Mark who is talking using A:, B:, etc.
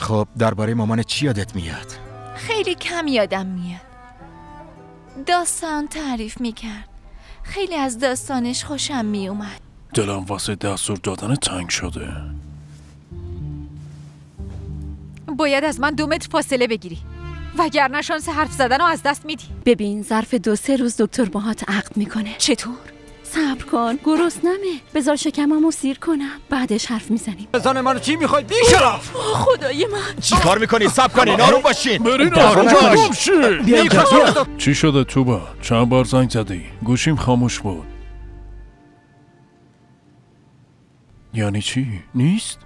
A: خب درباره مامان چی یادت میاد؟
B: خیلی کم یادم میاد. داستان تعریف می‌کرد. خیلی از داستانش خوشم میومد
C: دلم واسه دستور دادن تنگ شده.
D: باید از من دو متر فاصله بگیری. وگرنه شانس حرف زدن رو از دست میدی.
E: ببین ظرف دو سه روز دکتر باهات عقد می‌کنه.
D: چطور؟
E: صبر کن. گرسنمه بذار شکممو سیر کنم. بعدش حرف می‌زنیم.
A: زن منو چی می‌خوای بیشرف.
E: خدای من.
A: چی کار می‌کنی؟ سب کنین آروم باشین.
C: برین
A: آروم
C: چی شده توبا؟ چند بار زنگ زدی؟ گوشیم خاموش بود. یعنی چی؟ نیست؟